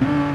Bye.